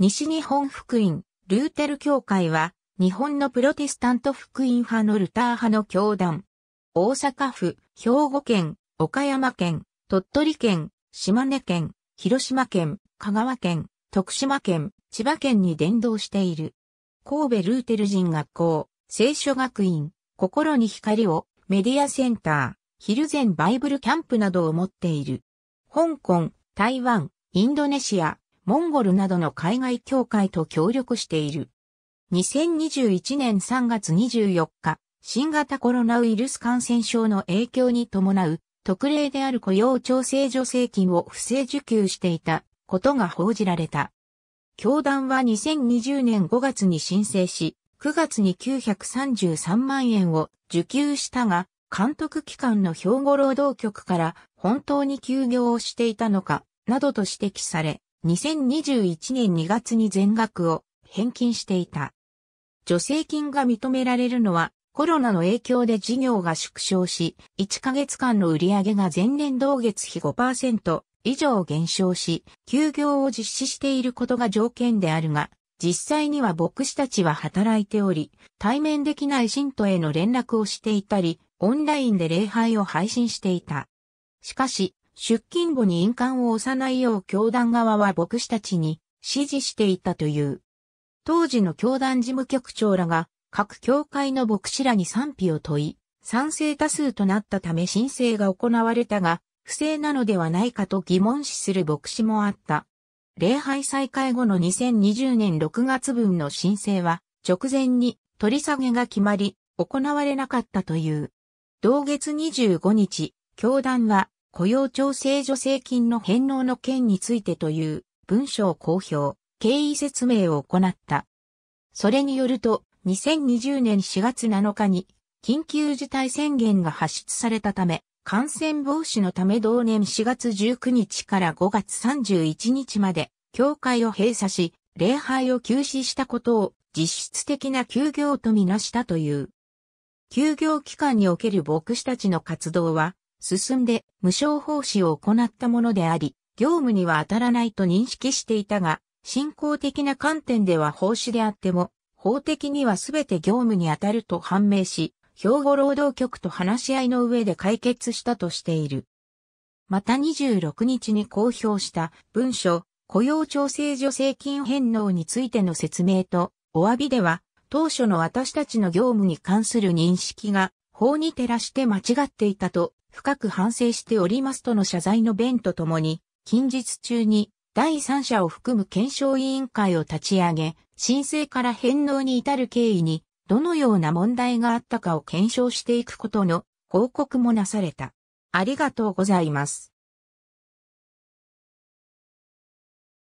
西日本福音、ルーテル教会は、日本のプロテスタント福音派のルター派の教団。大阪府、兵庫県、岡山県、鳥取県、島根県、広島県、香川県、徳島県、千葉県に伝道している。神戸ルーテル人学校、聖書学院、心に光を、メディアセンター、ヒルゼンバイブルキャンプなどを持っている。香港、台湾、インドネシア、モンゴルなどの海外協会と協力している。2021年3月24日、新型コロナウイルス感染症の影響に伴う特例である雇用調整助成金を不正受給していたことが報じられた。教団は2020年5月に申請し、9月に933万円を受給したが、監督機関の兵庫労働局から本当に休業をしていたのか、などと指摘され、2021年2月に全額を返金していた。助成金が認められるのはコロナの影響で事業が縮小し、1ヶ月間の売上が前年同月比5%以上減少し、休業を実施していることが条件であるが、実際には牧師たちは働いており、対面できない信徒への連絡をしていたり、オンラインで礼拝を配信していた。しかし、出勤後に印鑑を押さないよう教団側は牧師たちに指示していたという。当時の教団事務局長らが各教会の牧師らに賛否を問い、賛成多数となったため申請が行われたが、不正なのではないかと疑問視する牧師もあった。礼拝再開後の2020年6月分の申請は、直前に取り下げが決まり、行われなかったという。同月25日、教団は雇用調整助成金の返納の件についてという文書を公表、経緯説明を行った。それによると、2020年4月7日に緊急事態宣言が発出されたため、感染防止のため同年4月19日から5月31日まで、教会を閉鎖し、礼拝を休止したことを実質的な休業とみなしたという。休業期間における牧師たちの活動は、進んで無償奉仕を行ったものであり、業務には当たらないと認識していたが、信仰的な観点では奉仕であっても、法的にはすべて業務に当たると判明し、兵庫労働局と話し合いの上で解決したとしている。また26日に公表した文書、雇用調整助成金返納についての説明とお詫びでは、当初の私たちの業務に関する認識が法に照らして間違っていたと深く反省しておりますとの謝罪の弁とともに、近日中に第三者を含む検証委員会を立ち上げ、申請から返納に至る経緯にどのような問題があったかを検証していくことの報告もなされた。ありがとうございます。